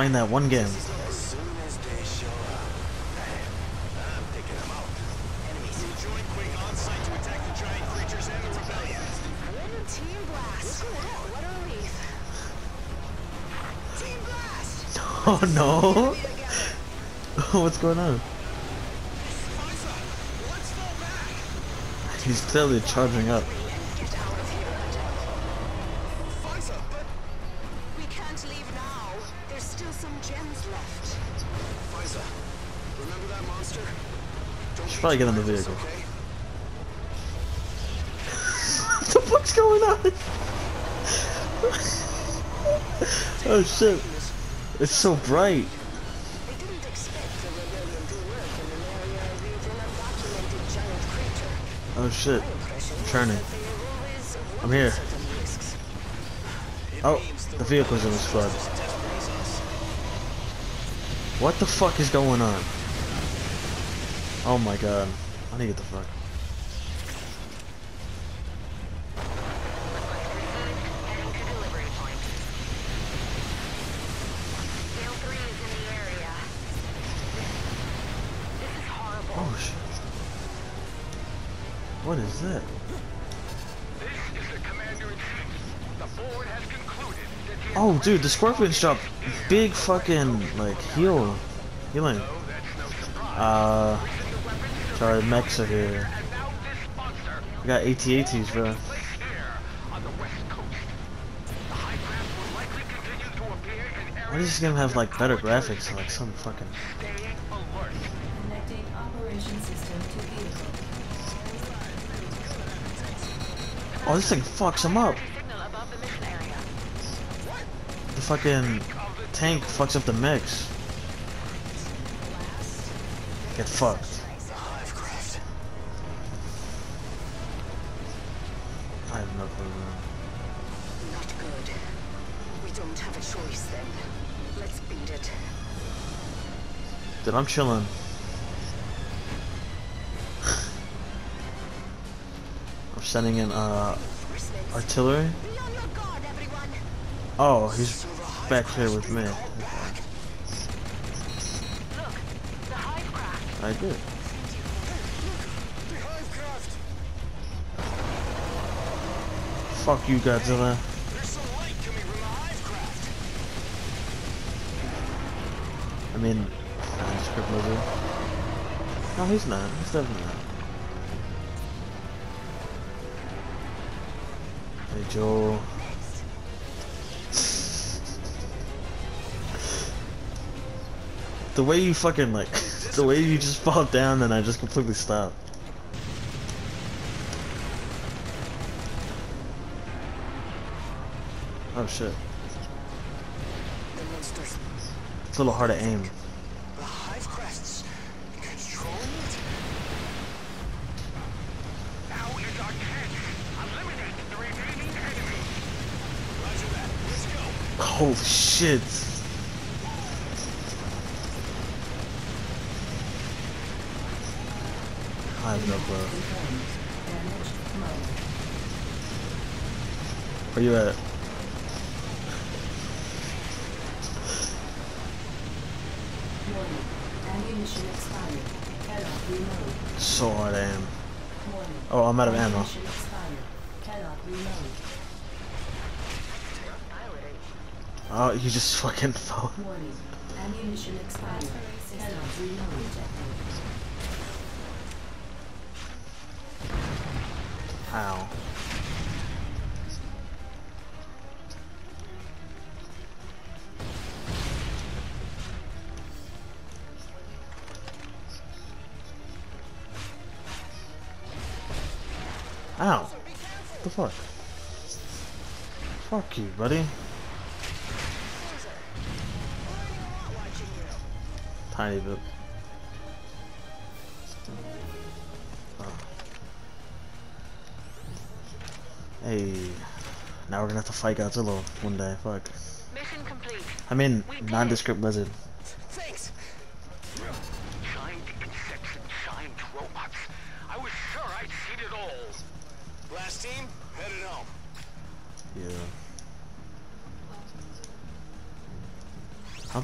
playing that one game. Oh no! What's going on? He's clearly charging up. Probably get in the vehicle. What the fuck's going on? oh shit. It's so bright. Oh shit. I'm Turning. I'm here. Oh, the vehicle's in this flood. What the fuck is going on? Oh my god. I need to get the fuck. Heading to delivery point. Gale 3 is in the area. This is horrible. Oh shit. What is that? this is the commander-in-chief. The board has concluded Oh dude, the scorpions dropped big fucking like heal healing. Uh sorry, mechs are here. and now this monster I got AT-ATs, bro. place here on the west coast. The high craft will likely continue to Why does this game have like better graphics? Like some fucking. Connecting operation system to vehicle. Oh this thing fucks him up. Signal above the mission area. The fucking tank fucks up the mix. Get fucked. I'm chilling. I'm sending in uh artillery. Oh, he's back here with me. I did. Fuck you, Godzilla. I mean, lizard. No, he's not. He's definitely not. Hey, Joel. The way you fucking like, the way you just fall down and I just completely stop. Oh shit. It's a little hard to aim. The Hivecraft's controlling it? Now is our chance. Eliminate the remaining enemies. Roger that. Let's Holy shit. I have no clue. Where you at? So hard aim. Warning. Oh, I'm out of ammo. Ammunition expired. Cannot reload. Piloting. Oh, you just fucking fell. Ammunition. Cannot. Ow. The fuck? Fuck you, buddy. Tiny bit. Oh. Hey. Now we're gonna have to fight Godzilla one day. Fuck. Mission complete. I mean, nondescript lizard.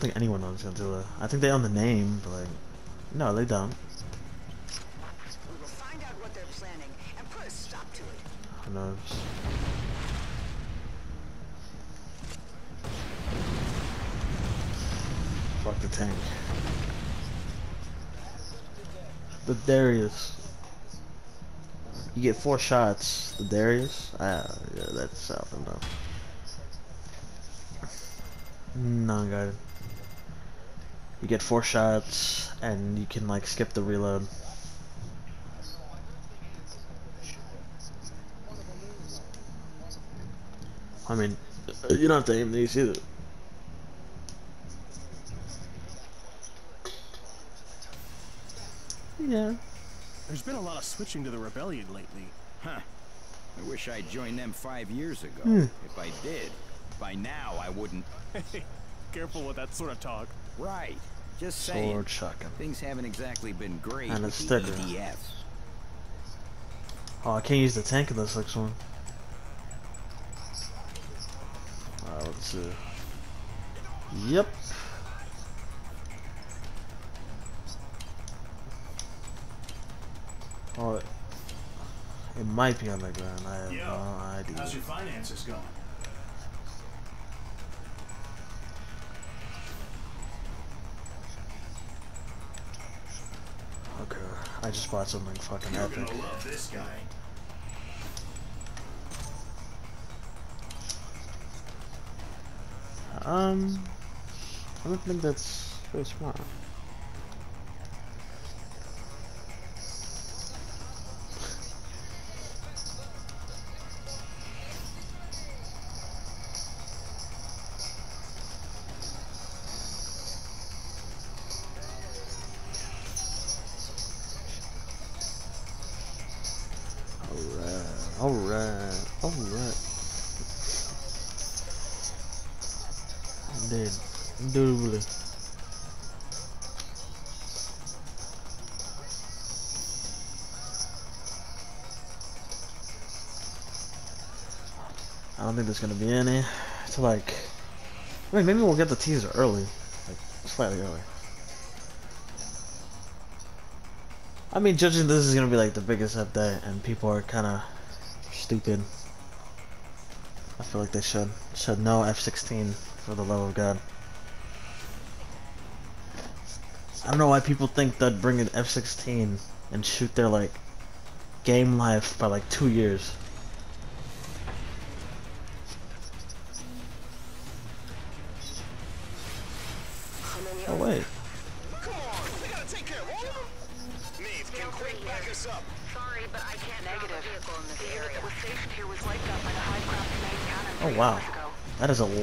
Think anyone owns Godzilla. I think they own the name, but like, no, they don't. We will find out what they're planning and put a stop to it. Who knows? Fuck the tank. The Darius. You get four shots. The Darius? Ah, yeah, that's south enough. Non-guided. You get four shots, and you can like skip the reload. I mean, you don't have to aim these either. Yeah. There's been a lot of switching to the rebellion lately. Huh. I wish I'd joined them five years ago. Hmm. If I did, by now I wouldn't. Hey, careful with that sort of talk. Right. Just saying. Sword shotgun. Things haven't exactly been great And a with the sticker. EDS. Oh, I can't use the tank in this next one. Alright, let's see. Yep. Oh, it, it might be on the ground. I have no idea. How's your finances going? I just bought something fucking epic. love this guy. Um, I don't think that's very smart. I don't think there's gonna be any. It's like, I mean, maybe we'll get the teaser early, like slightly early. I mean, judging this is gonna be like the biggest update, and people are kind of stupid. I feel like they should should know F16 for the love of God. I don't know why people think that bring an F16 and shoot their like game life by like two years.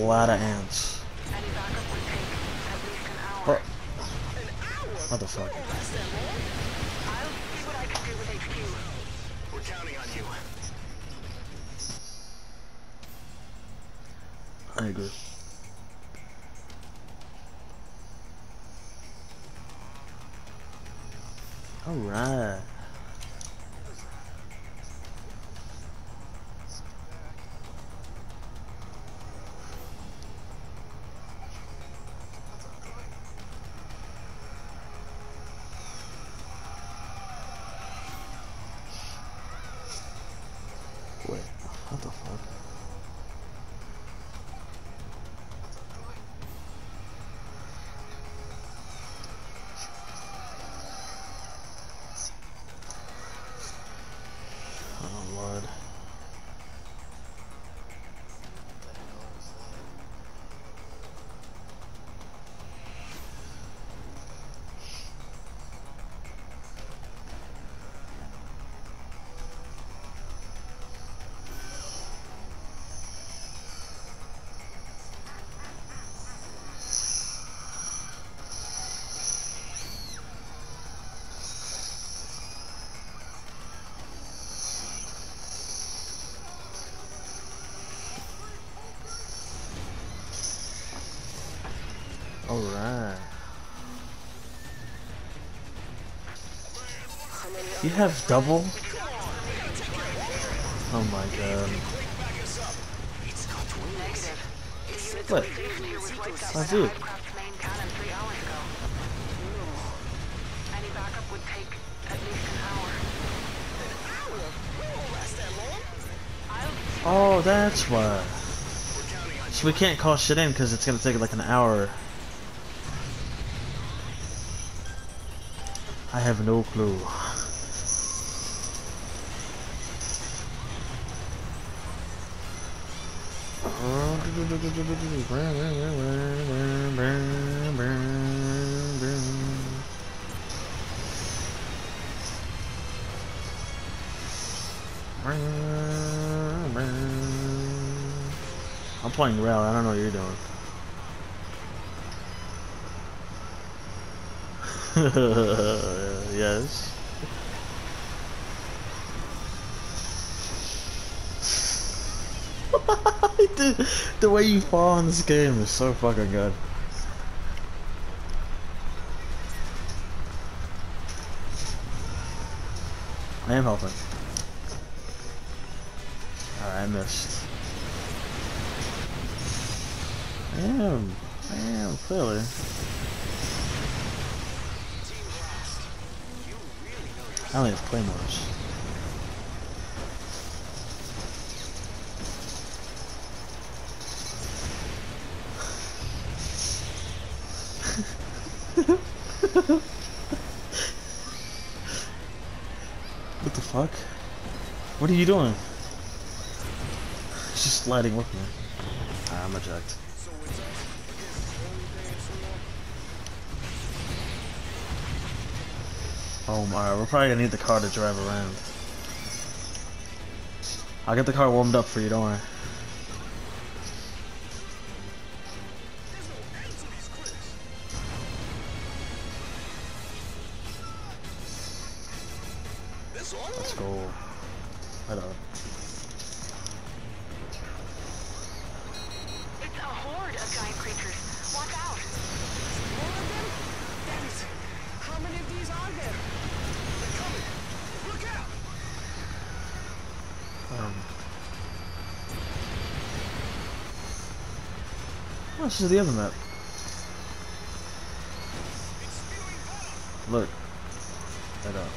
Lot of ants. have double? Oh my god. What? My dude. Oh, that's why. So we can't call shit in because it's gonna take like an hour. I have no clue. Rail. I don't know what you're doing. yes. the, way you fall in this game is so fucking good. I am helping. Alright, I missed. I am. I am, clearly. I only have claymores. what the fuck? What are you doing? Just sliding with me. I'm eject. Oh my, we're probably gonna need the car to drive around. I'll get the car warmed up for you, don't worry. This is the other map. Look. Right up.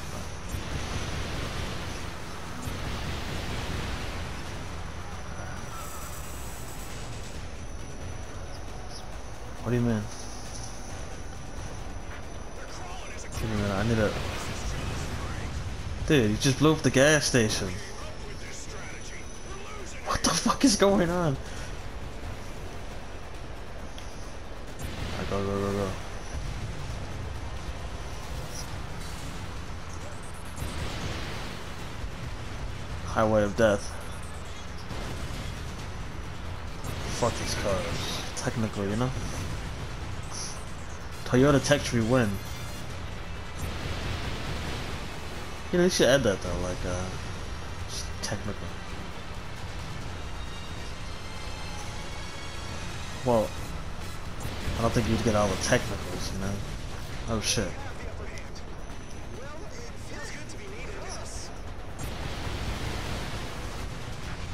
What do you mean? A minute, I need a... Dude, you just blew up the gas station. What the fuck is going on? Alright, go, go, go, go. Highway of Death. Fuck these cars. Technically, you know? Toyota Tech Tree win. You know, you should add that though, like, uh, just technically. Well, I don't think you'd get all the technicals, you know? Oh shit.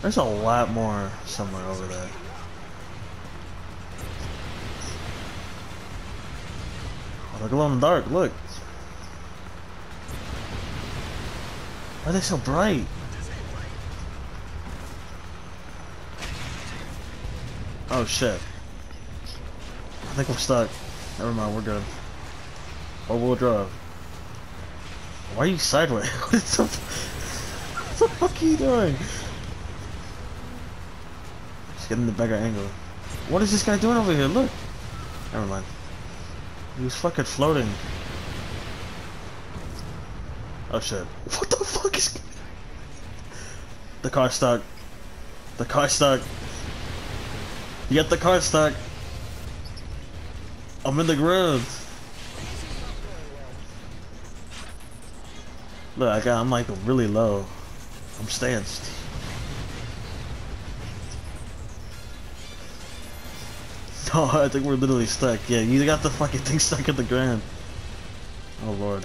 There's a lot more somewhere over there. Oh, they glow in the dark, look. Why are they so bright? Oh shit. I think we're stuck. Never mind, we're good. Or we'll drive. Why are you sideways? what the fuck are you doing? Getting the better angle. What is this guy doing over here? Look. Never mind. He was fucking floating. Oh shit. What the fuck is... The car stuck. The car stuck. You got the car stuck. I'm in the ground. Look, I got, I'm like really low. I'm stanced. Oh, I think we're literally stuck. Yeah, you got the fucking thing stuck at the ground. Oh lord.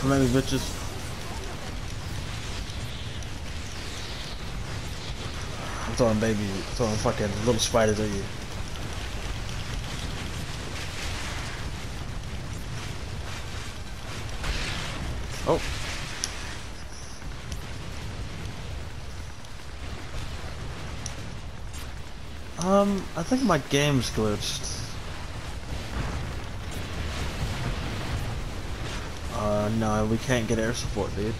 Come at me, bitches. I'm throwing baby, throwing fucking little spiders at you. Oh. Um, I think my game's glitched. Uh, no, we can't get air support, dude.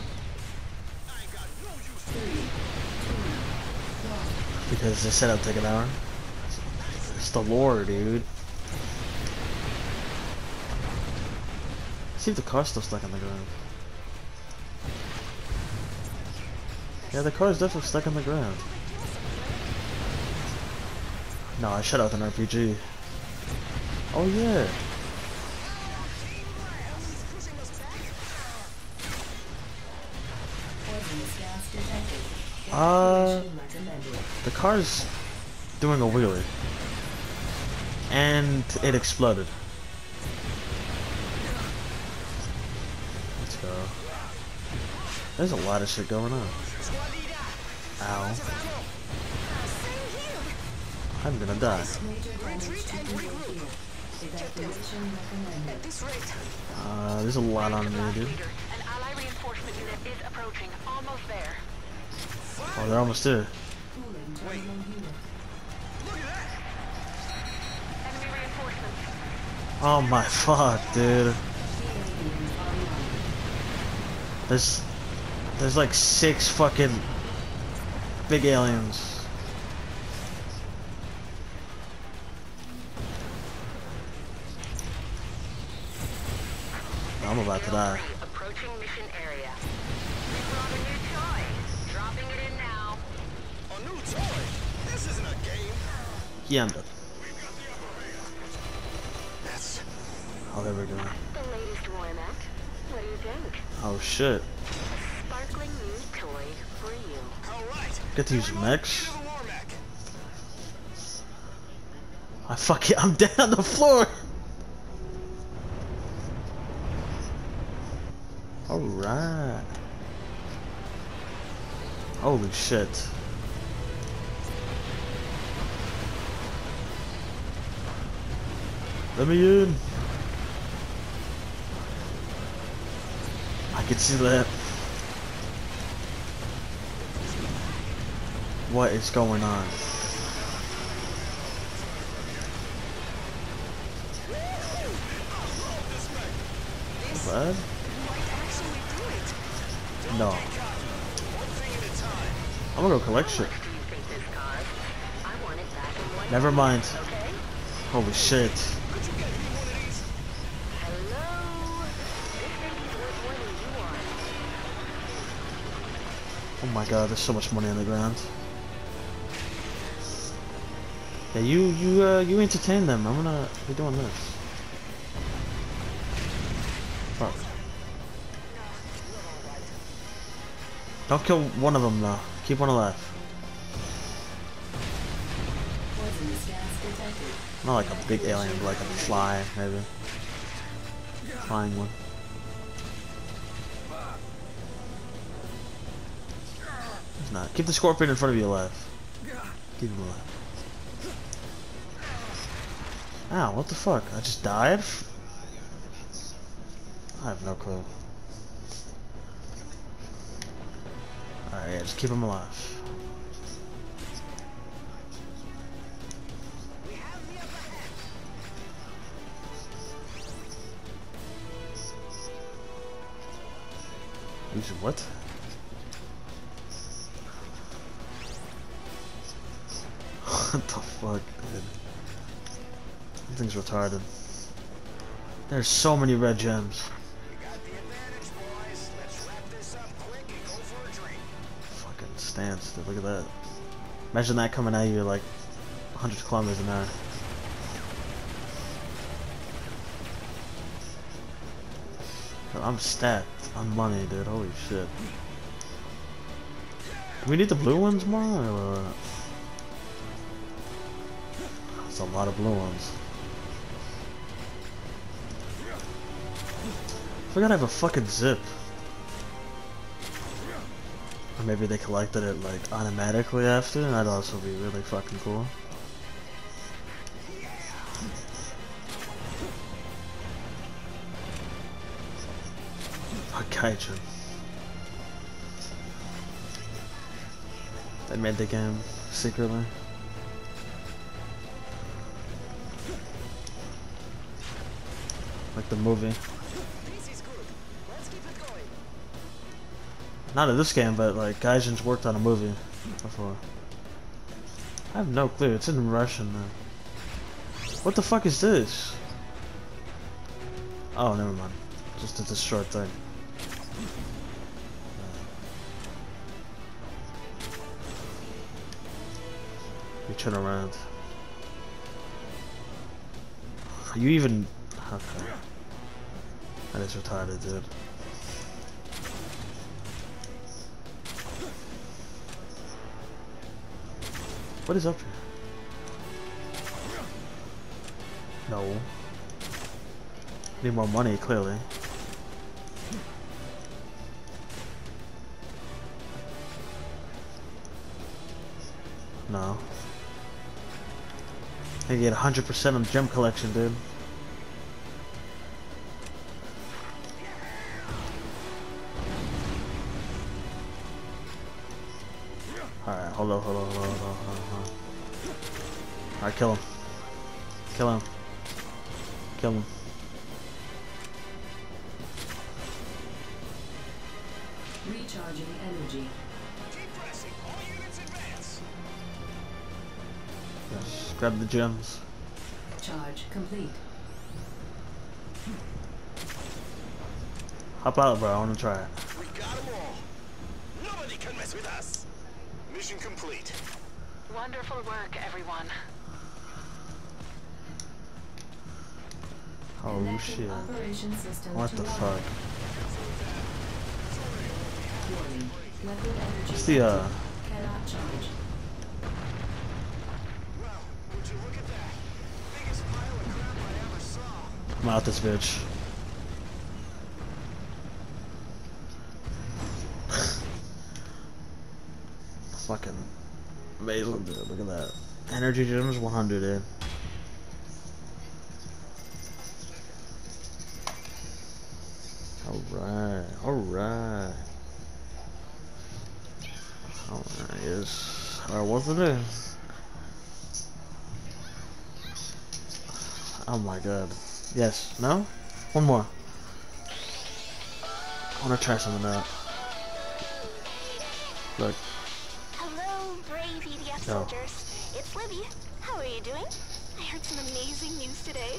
Because they said it'd take an hour. It's the lore, dude. See if the car's still stuck on the ground. Yeah, the car's definitely stuck on the ground. No, I shut out an RPG. Oh yeah. Uh, the car's doing a wheelie. And it exploded. Let's go. There's a lot of shit going on. Ow. I'm gonna die. Uh, there's a lot on me, dude. Oh, they're almost there. Oh my fuck, dude. There's, there's like six fucking big aliens. This isn't a game. Yeah, I'm dead. That's there we go. The latest Warmac. What do you think? Oh shit. Sparkling new toy for you. all right. Get to use mechs. Give the Warmac. I fuck it. I'm dead on the floor. Alright. Holy shit. Let me in. I can see that. What is going on? What? No. I'm gonna go collect shit. Never mind. Holy shit. Oh my god, there's so much money on the ground. Yeah, you you uh you entertain them. I'm gonna be doing this. Don't kill one of them though. Keep one alive. Not like a big alien, but like a fly, maybe. Flying one. Not. Keep the scorpion in front of you alive. Keep him alive. Ow, what the fuck? I just died? I have no clue. Alright, yeah, just keep him alive. Use what? what the fuck, dude? That thing's retarded. There's so many red gems. Dude. Look at that. Imagine that coming at you like 100 kilometers an hour. I'm stacked on money, dude. Holy shit. Do we need the blue ones more? Or? That's a lot of blue ones. I Forgot I have a fucking zip. Or maybe they collected it like automatically after, and that'd also be really fucking cool. Gaijin. They made the game secretly. Like the movie. Not in this game, but like Gaijin's worked on a movie before. I have no clue. It's in Russian though. What the fuck is this? Oh, never mind. Just it's a short thing. You turn around. Are you even okay? That is retarded, dude. What is up here? No. Need more money, clearly. No. I get 100% on gem collection, dude. Alright, kill him. Kill him. Kill him. Recharging energy. Keep pressing. All units advance. Yes, grab the gems. Charge complete. Hop out, bro. I want to try it. We got them all. Nobody can mess with us. Mission complete. Wonderful work, everyone. Oh shit. What the fuck? Warning. Liquid energy What's the uh? cannot charge. Wow, would you look at that? Biggest pile of crap I ever saw. I'm out this bitch. Fucking amazing, dude. Look at that. Energy gems 100, dude. Alright, alright. Alright, yes. Alright, what's it? Oh my god. Yes. No? One more. I wanna try something out. Look. Hello, brave EDF Oh. soldiers. It's Libby. How are you doing? I heard some amazing news today.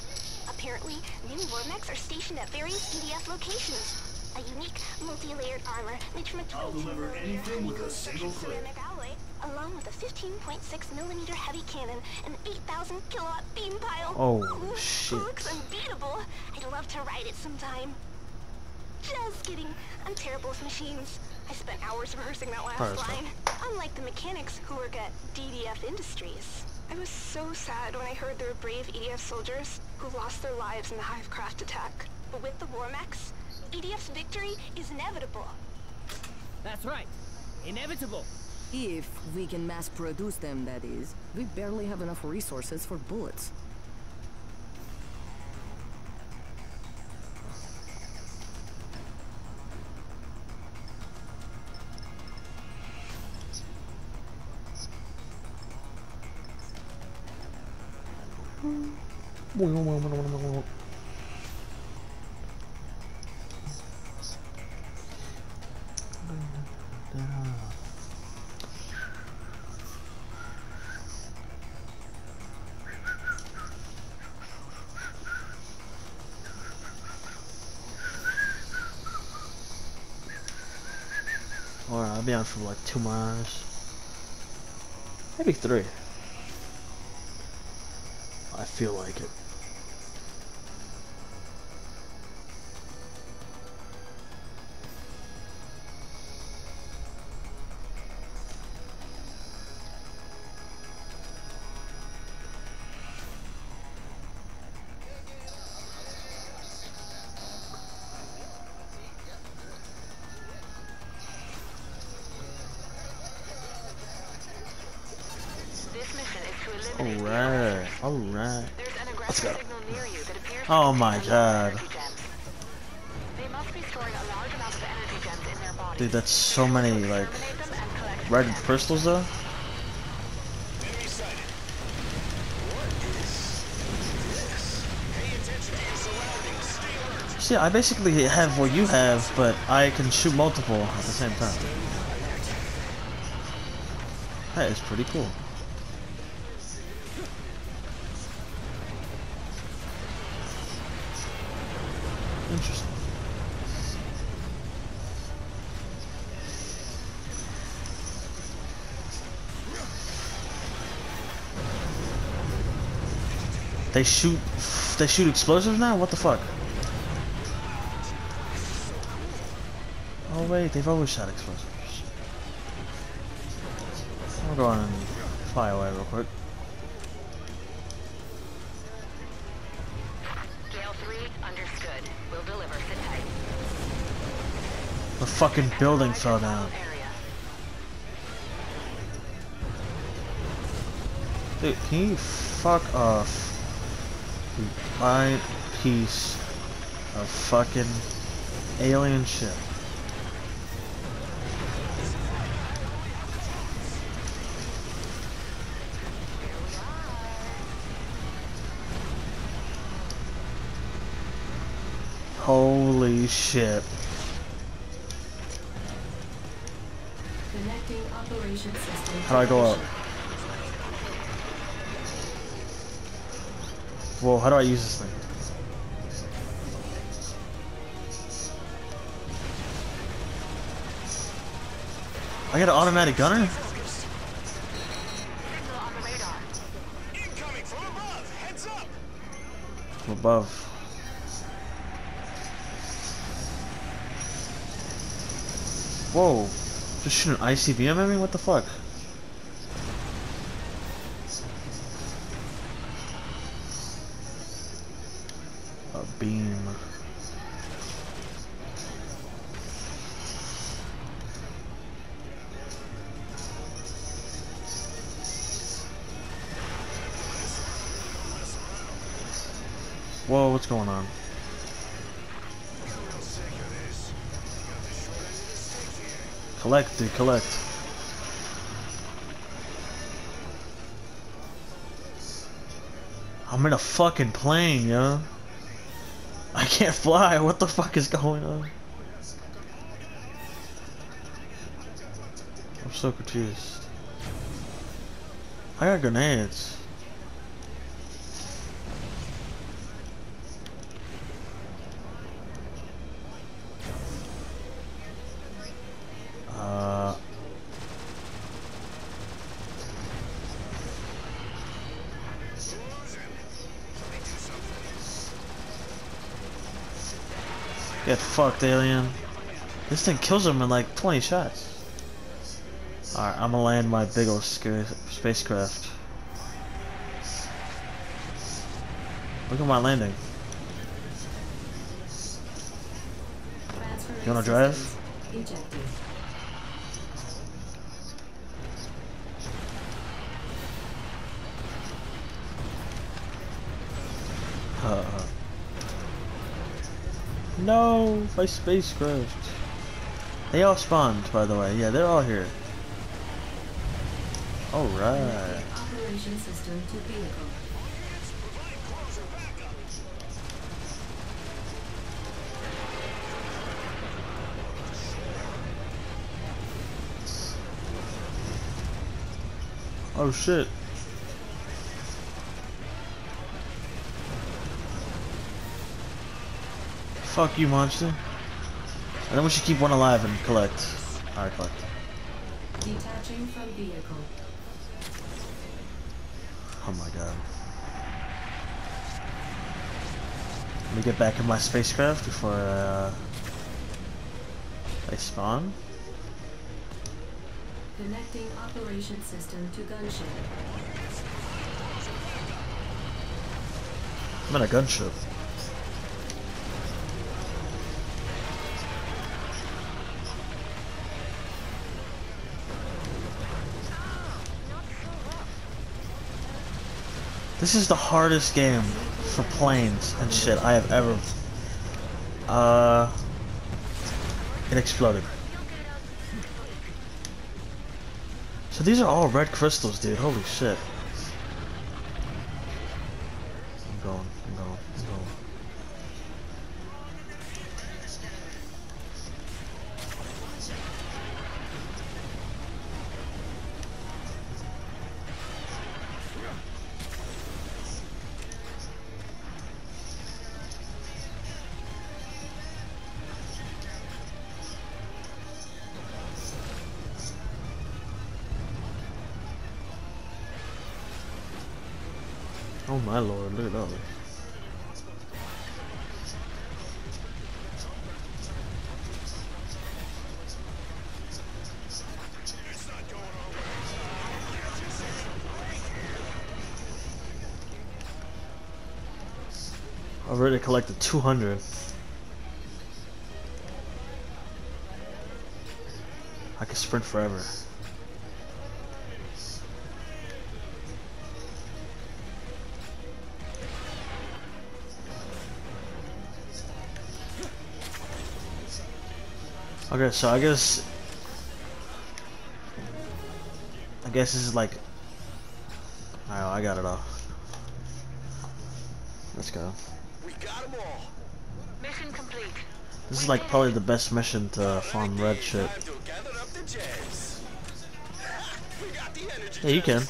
Apparently, new Warmax are stationed at various EDF locations. A unique, multi-layered armor made from a 22 millimeter honeycomb section ceramic alloy, along with a 15.6 millimeter heavy cannon and 8,000 kilowatt beam pile. Oh, Ooh, shit. Looks unbeatable. I'd love to ride it sometime. Just kidding. I'm terrible with machines. I spent hours rehearsing that last Alright, stop. line. Unlike the mechanics who work at DDF Industries. I was so sad when I heard there were brave EDF soldiers who lost their lives in the Hivecraft attack. But with the Warmax, EDF's victory is inevitable. That's right. Inevitable. If we can mass produce them, that is. We barely have enough resources for bullets. On for like two hours. Maybe three. I feel like it. Large my god. Dude, that's so many, like, red crystals, though. Enemy sighted. What is this? Pay attention to your surroundings. Stay alert. See, I basically have what you have, but I can shoot multiple at the same time. That is pretty cool. They shoot, they shoot explosives now? What the fuck? Oh wait, they've always shot explosives. I'll go on and fly away real quick. Gale 3, understood. We'll deliver. Sit tight. The fucking building fell down. Dude, can you fuck off? Giant piece of fucking alien shit. Holy shit. Connecting operation system. How do I go up? Whoa, how do I use this thing? I got an automatic gunner? Signal on the radar. Incoming from above. Heads up. From above. Whoa. Just shoot an ICBM at me? What the fuck? Collect. I'm in a fucking plane, yo. I can't fly. What the fuck is going on? I'm so confused. I got grenades. Fucked, alien. This thing kills him in like 20 shots. Alright, I'm gonna land my big old spacecraft. Look at my landing. You wanna drive? No, my spacecraft. They all spawned, by the way. Yeah, they're all here. Alright. Operation system to vehicle. Oh shit. Fuck you, monster. And then we should keep one alive and collect. Alright, collect. Detaching from vehicle. Oh my god. Let me get back in my spacecraft before uh, I spawn. Connecting operation system to gunship. I'm in a gunship. This is the hardest game for planes and shit I have ever... Uh... It exploded. So these are all red crystals, dude. Holy shit. 200. I can sprint forever. Okay, so I guess I guess this is like Alright, I got it all. Let's go. We got 'em all. Mission complete. This is like probably the best mission to farm red shit. Yeah, you can.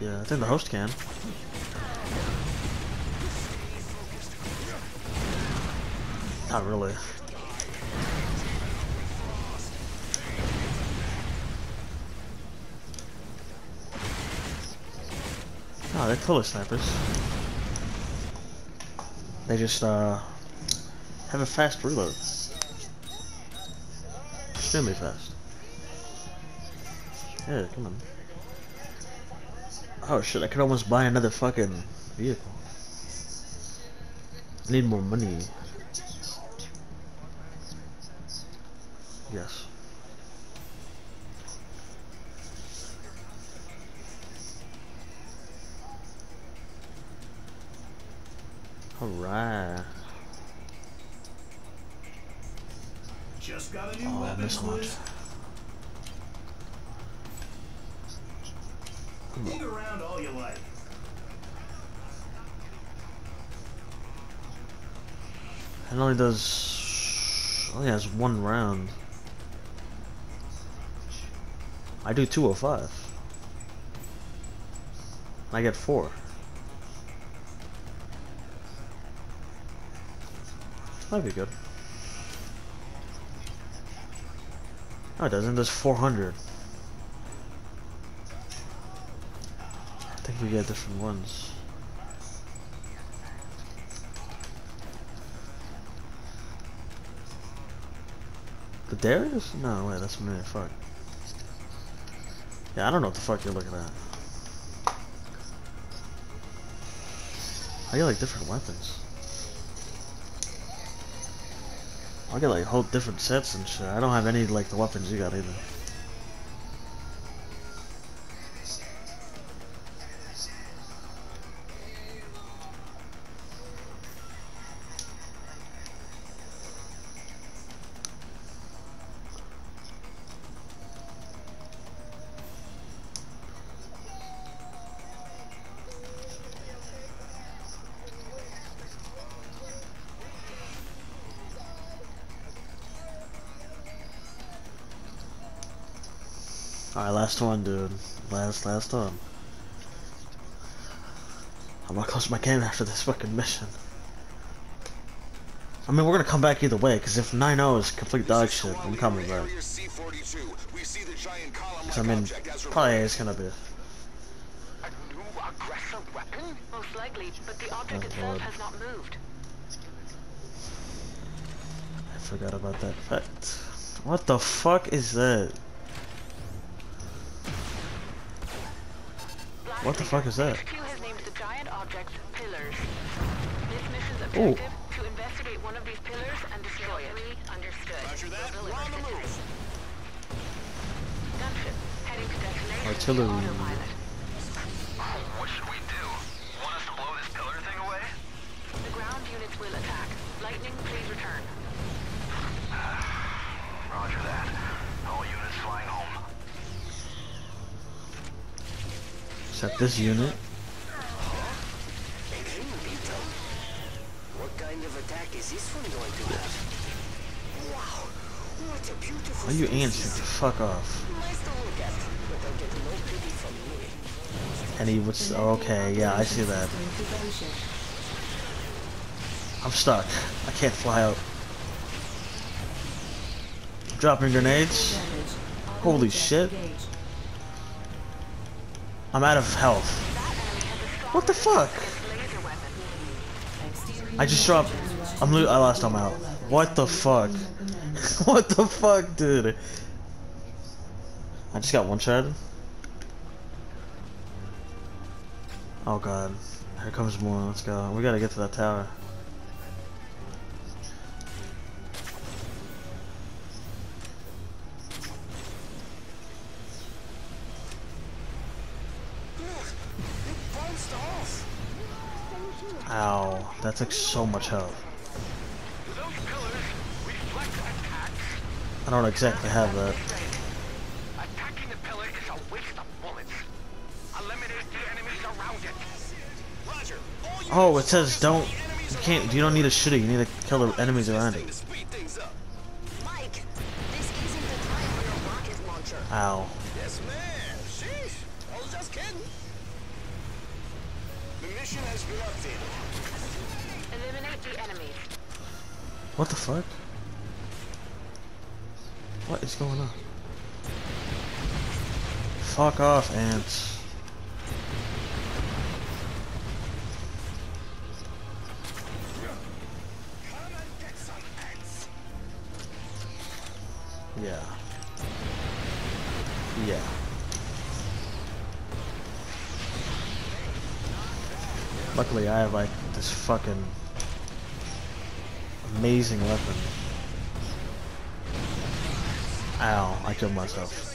Yeah, I think the host can. Not really. Oh, they're totally snipers. They just, uh, have a fast reload. Extremely fast. Yeah, come on. Oh shit, I could almost buy another fucking vehicle. I need more money. Yes. Only does. Only has one round. I do 205. I get four. That'd be good. No, it doesn't. There's 400. I think we get different ones. The Darius? No, wait, that's me. Fuck. Yeah, I don't know what the fuck you're looking at. I get like different weapons. I get like whole different sets and shit. I don't have any like the weapons you got either. Last one, dude. Last, last one. I'm gonna close my game after this fucking mission. I mean, we're gonna come back either way, because if 9-0 is complete dog shit, I'm coming back. Area C42. We see the giant column 'Cause I mean, probably it's gonna be. A new aggressor weapon? Most likely, but the object Oh, itself God. has not moved. I forgot about that fact. What the fuck is that? What the fuck is that? HQ has named the giant objects pillars. This mission's Ooh. objective to investigate one of these pillars and destroy it. Understood. Roger that. We'll We're on the move. Gunship heading to destination. Artillery. What a beautiful Why you answering? Fuck off. Nice to look at, but they'll get no pity from me. And he was okay. Yeah, I see that. I'm stuck. I can't fly out. Dropping grenades. Holy shit. I'm out of health. What the fuck? I just dropped. I'm. lo- I lost all my health. What the fuck? what the fuck, dude? I just got one shot. Oh god. Here comes more. Let's go. We gotta get to that tower. Ow. That took so much health. Those pillars reflect attacks. I don't exactly have that. Attacking the pillar is a waste of bullets. Eliminate the enemies around it. Roger. Oh, it says don't. You can't. You don't need to shoot it. You need to kill the enemies around it. to What the fuck? What is going on? Fuck off, ants. Yeah. Yeah. Luckily, I have like this fucking amazing weapon. Ow, I killed myself.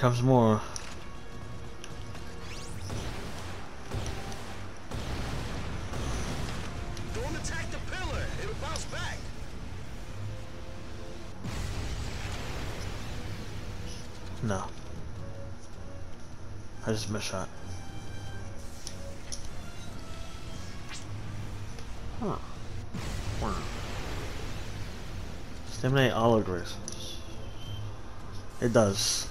Comes more. Don't attack the pillar. It'll bounce back. No. I just missed shot. Huh. Wow. Stimulate all aggressors. It does.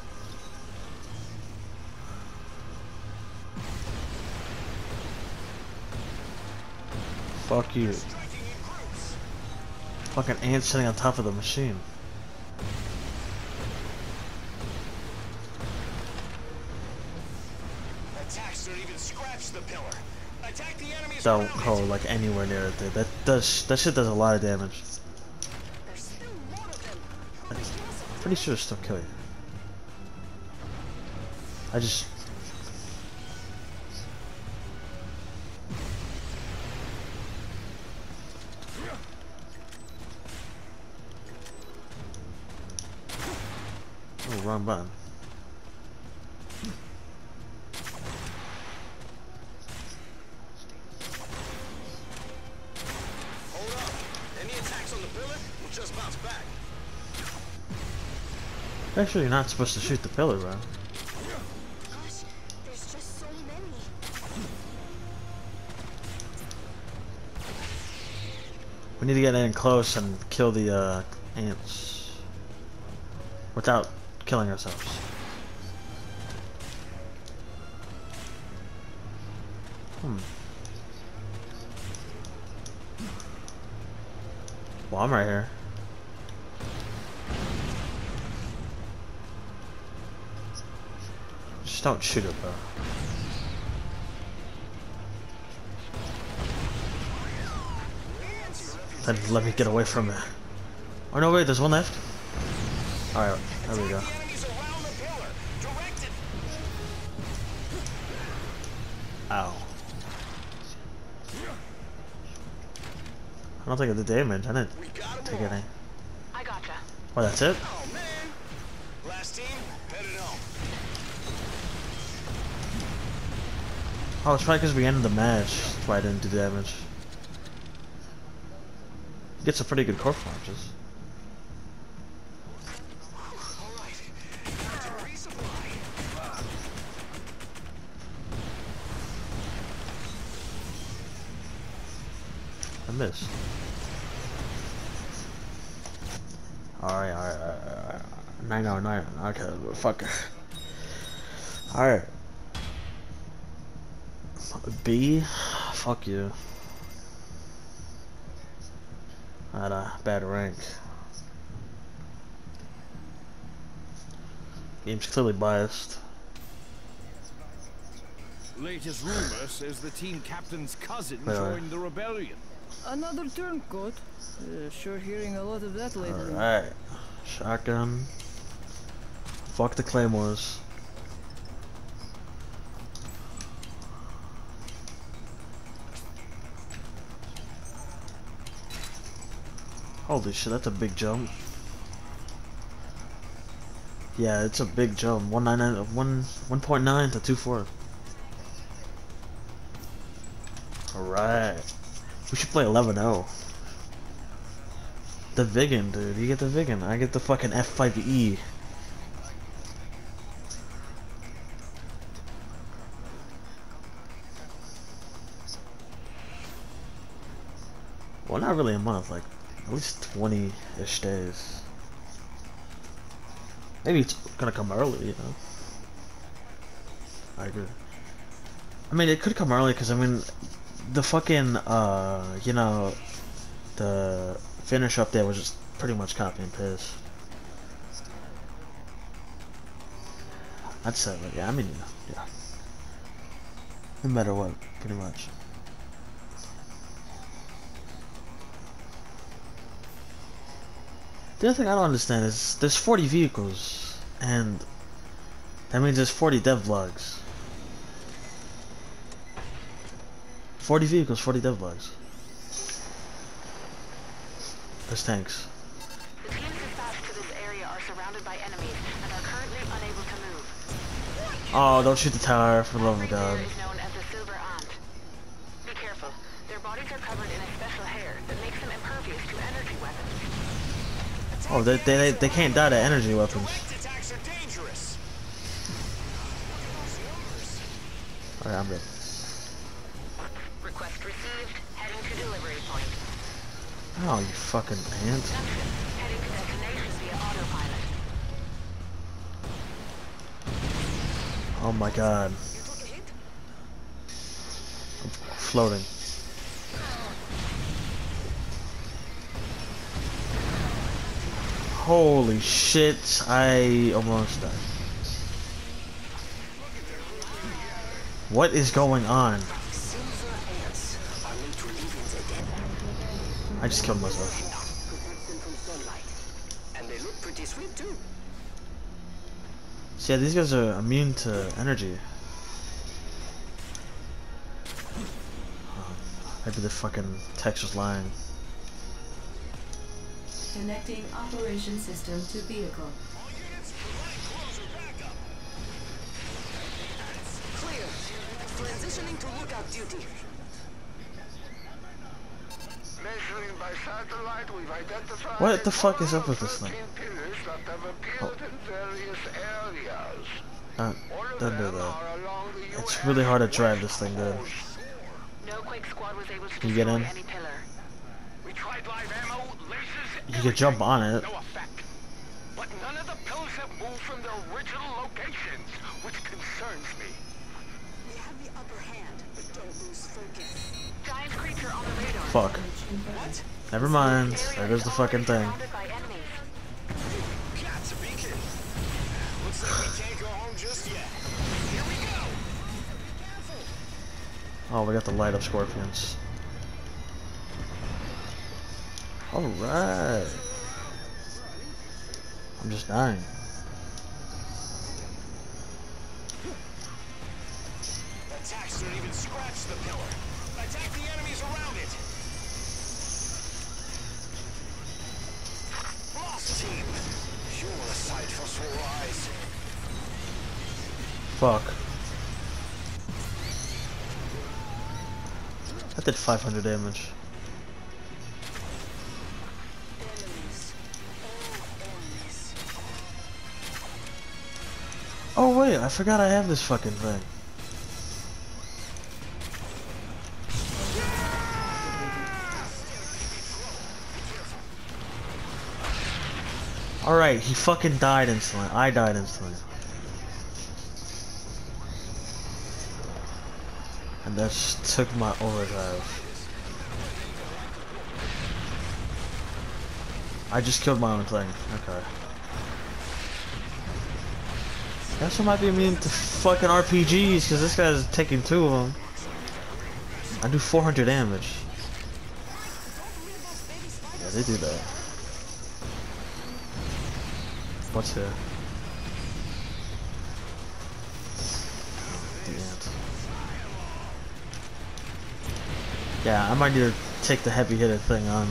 Fuck you. Striking in groups. Fucking ant sitting on top of the machine. Attacks don't even scratch the pillar. Attack the enemies Don't around go like anywhere near it, dude. That does that shit does a lot of damage. There's still more of them. I'm pretty sure it'll still kill you. I just bounce back. Actually, you're not supposed to shoot the pillar, bro. Gosh, there's just so many. We need to get in close and kill the uh, ants without killing ourselves. Hmm. Well, I'm right here. Just don't shoot it, bro. Then let me get away from it. Oh no, wait, there's one left. Alright, there we go. Don't think I did damage. I didn't We got 'em take any. I gotcha. Oh, that's it? Oh! Last team, headed home. Oh, it's probably because we ended the match. That's why I didn't do damage. Get some pretty good core launches. Alright, alright, alright, alright. Nine, no, nine. Okay, fuck. Alright. B? Fuck you. I At a bad rank. Game's clearly biased. Latest rumor says the team captain's cousin wait. joined the rebellion. Another turncoat. Uh, sure hearing a lot of that lately. Alright. Shotgun. Fuck the claymores. Holy shit, that's a big jump. Yeah, it's a big jump. 199 one 1.9 to 2.4. Alright. We should play 11-0. The Vigan, dude. You get the Vigan. I get the fucking F5E. Well, not really a month. Like, at least 20-ish days. Maybe it's gonna come early, you know. I agree. I mean, it could come early because I mean, the fucking uh, you know, the finish up there was just pretty much copy and paste. I'd say, yeah, I mean, you know yeah. No matter what, pretty much. The other thing I don't understand is there's 40 vehicles, and that means there's 40 dev 40 vehicles, 40 dev vlogs. There's tanks. The teams dispatched to this area are surrounded by enemies and are currently unable to move. Oh, don't shoot the tower, for the love of God. there is known as the Silver Ant. Be careful. Their bodies are covered in a special hair that makes them impervious to energy weapons. Oh, they, they, they can't die to energy weapons. Attacks are dangerous. Alright, I'm good. Oh, you fucking autopilot. Oh my god. I'm floating. Holy shit, I almost died. What is going on? Silver ants are made to live in the dead. I just killed myself. Protects them from sunlight. And they look pretty sweet too. See, yeah, these guys are immune to energy. Oh, maybe the fucking text was lying. Connecting operation system to vehicle. Transitioning to lookout duty. Measuring by satellite, we've identified What the fuck is up with this thing? 13 That have oh. Uh, don't do that. It's really hard to drive this thing, dude. Can you get in? You could jump on it. But none of the have moved from their original locations, which concerns me. We have the upper hand, but don't lose focus. Giant creature on the radar. Fuck. What? Never mind. There goes the fucking thing. Oh, we got the light up scorpions. Alright. I'm just dying. 500 damage. Oh wait, I forgot I have this fucking thing. Alright, he fucking died instantly. I died instantly. That took my overdrive. I just killed my own thing. Okay. That's what might be immune to fucking RPGs, because this guy's taking two of them. I do 400 damage. Yeah, they do that. What's here? Oh, the ant. Yeah, I might need to take the heavy hitter thing on.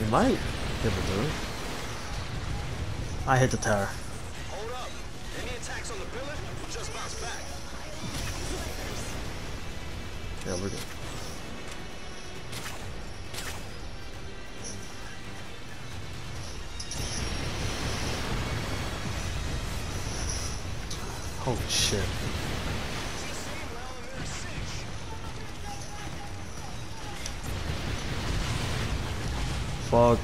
We might be able to do it. I hit the tower. Hold up. Any attacks on the pillar? Just bounce back. Yeah, we're good. Holy shit. Fuck.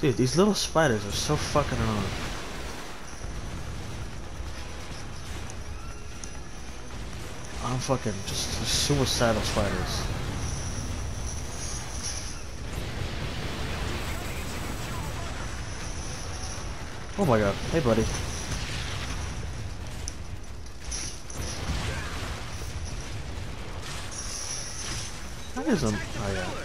Dude, these little spiders are so fucking annoying. Fucking just suicidal spiders. Oh my god. Hey buddy. That is um oh yeah.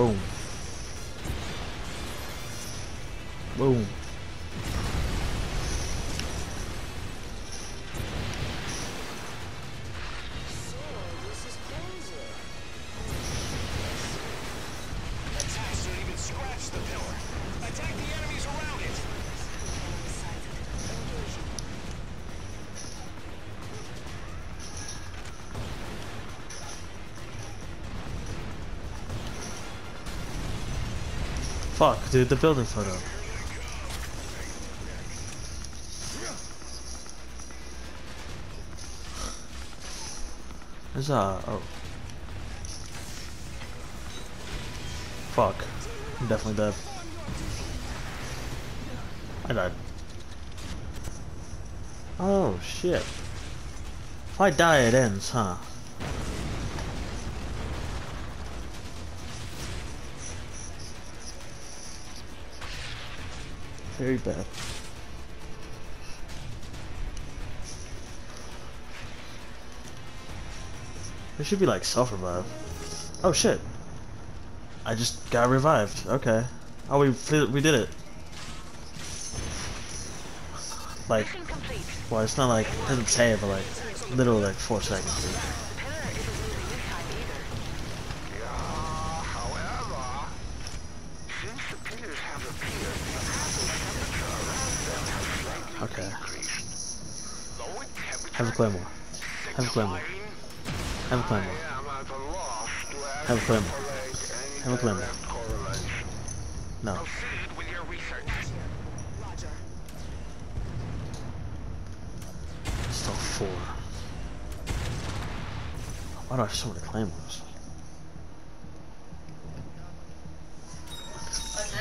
Boom. Boom. Fuck, dude, the building photo. There's a oh. Fuck. I'm definitely dead. I died. Oh shit. If I die it ends, huh? Very bad. There should be like self revive. Oh shit! I just got revived. Okay. Oh, we did- we did it. Like, well, it's not like it doesn't say it, but like literally like four seconds. The pillar isn't losing this time either. However, since the pillars have appeared, the temperature around them has slightly Okay. decreased. Lower temperature Have a claymore. Have a claymore. Have a claymore. Have a claymore. Have a claymore. No. Still four. Why do I have so many claymores?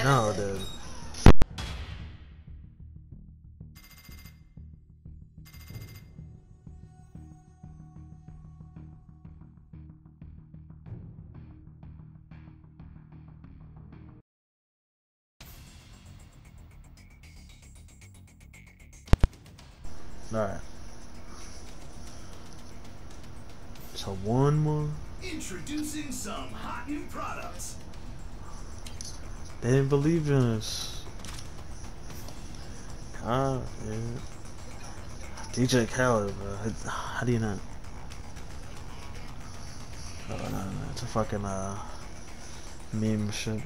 No, dude. They didn't believe in us. Ah. DJ Khaled, bro. How- How do you not? Oh, no, no, it's a fucking uh, meme shit.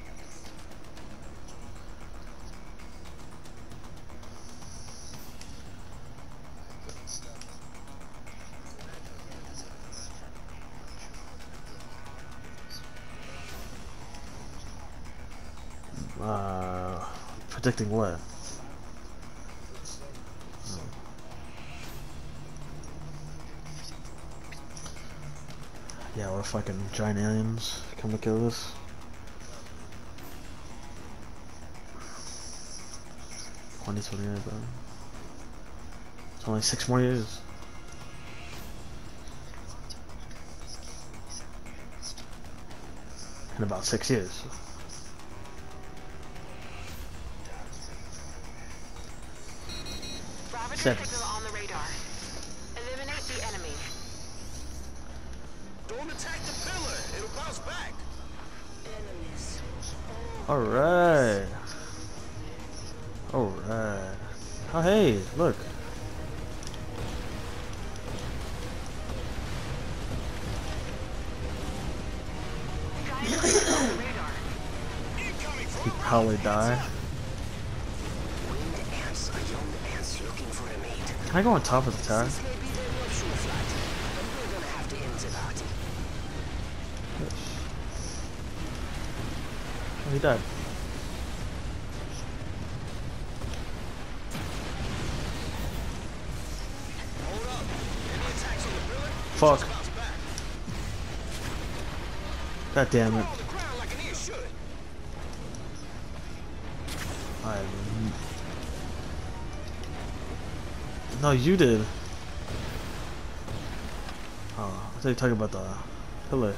Predicting hmm. what? Oh. Yeah, we're fucking giant aliens come to kill us. Twenty twenty eight, bro. It's only six more years. In about six years. Enemies. Alright. Alright. Oh hey, look. Giant signal on the radar. Incoming He probably die. Winged ants are young ants looking for a mate. Can I go on top of the tower? Oh, he died. Fuck. God damn it. No, you did. Oh, I thought you were talking about the pillar.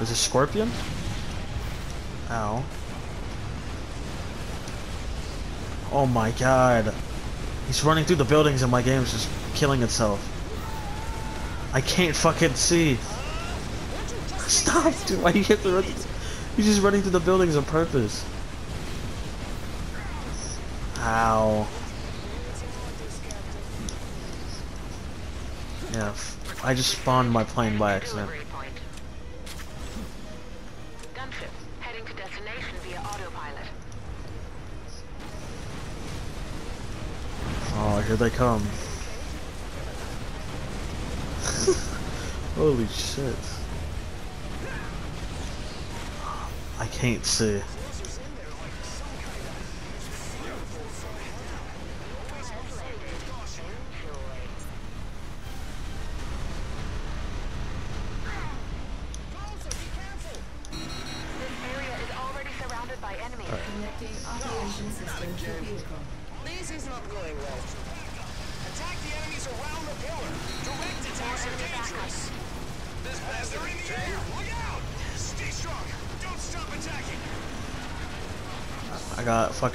Is it scorpion? Ow. Oh my god. He's running through the buildings and my game's just killing itself. I can't fucking see. Stop, dude. Why you have to? You're just running through the buildings on purpose. Ow. Yeah, f- I just spawned my plane by accident. Delivery point. Gunship heading to destination via autopilot. Oh, here they come. Holy shit. I can't see.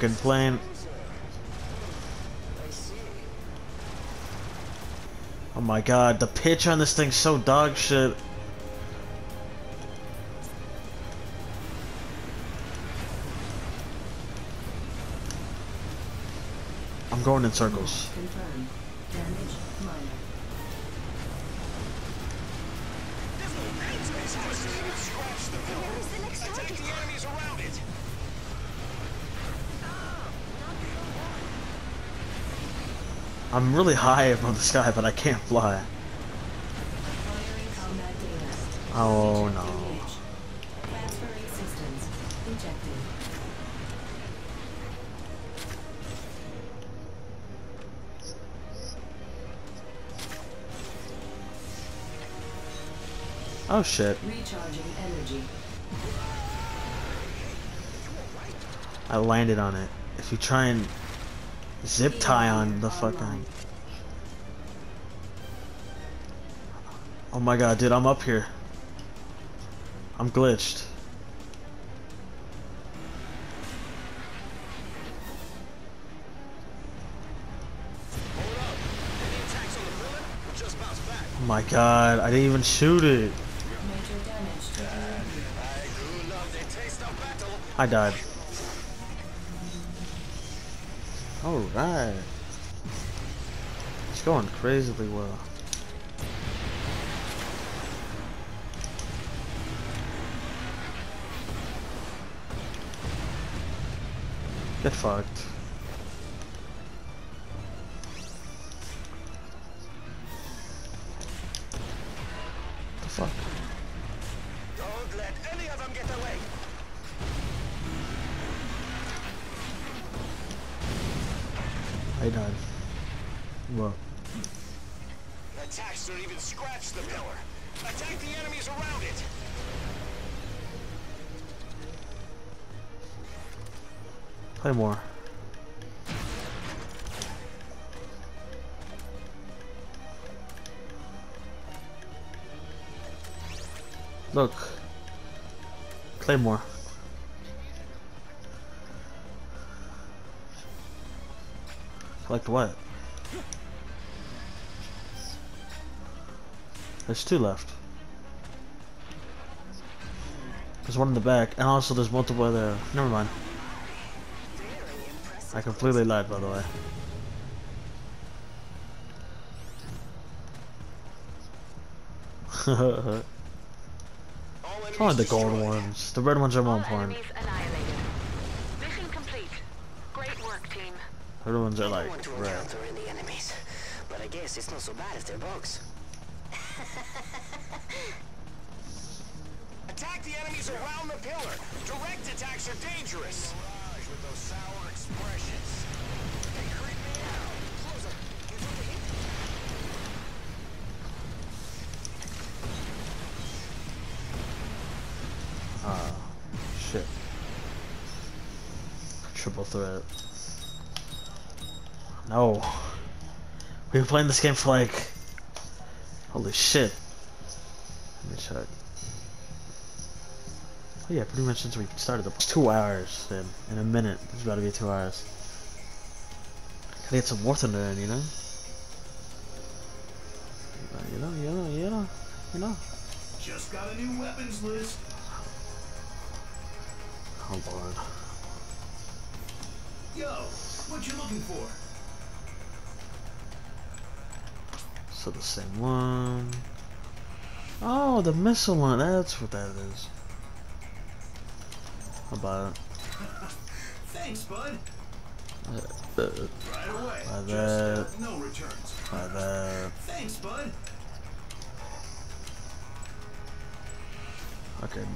Fucking plane. Oh my god, the pitch on this thing's so dog shit. I'm going in circles. I'm really high above the sky, but I can't fly. Oh no. Oh shit. Recharging energy. I landed on it. If you try and zip tie on the fucking... Oh my god, dude, I'm up here. I'm glitched. Hold up. Any attacks on the pillar? Or just bounce back? Oh my god, I didn't even shoot it. Major damage to the engine. I grew love the taste of battle. I died. Alright. It's going crazily well. Get fucked. What? There's two left. There's one in the back, and also there's multiple there. Never mind. I completely lied, by the way. Only the gold ones. The red ones are more important. enemies annihilated. Mission complete. Great work, team. The red ones like don't want to red. any enemies, but I guess it's not so bad if they're bugs. Attack the enemies around the pillar. Direct attacks are dangerous. With those sour expressions. They creep me out. Closer. You took a hit. Ah, shit. Triple threat. No. We've been playing this game for like. Holy shit. Let me check. Oh yeah, pretty much since we started the two hours then. In a minute, it's about to be two hours. Gotta get some water in there, you know? You know, you know, you know, you know. Just got a new weapons list. Oh lord. Yo, what you looking for? So the same one. Oh, the missile one. That's what that is. How about it? Thanks, bud. Uh, Right away. By Just that. uh, no returns. By that. Thanks, bud. Okay.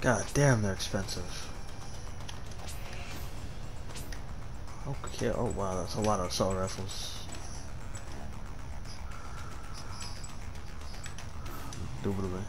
God damn, they're expensive. Okay. Oh wow, that's a lot of assault rifles. Indubitably.